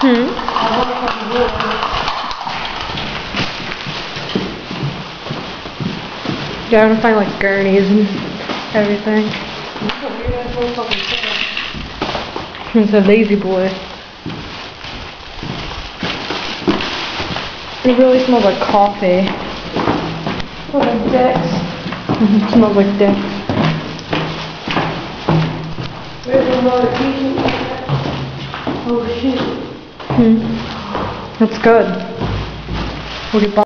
Hmm. I Yeah, I'm gonna find like gurneys and everything. Look at weird ass motherfucking thing. It's a lazy boy. It really smells like coffee. Look at dicks. smells like dick. There's another piece. Oh shit. That's good.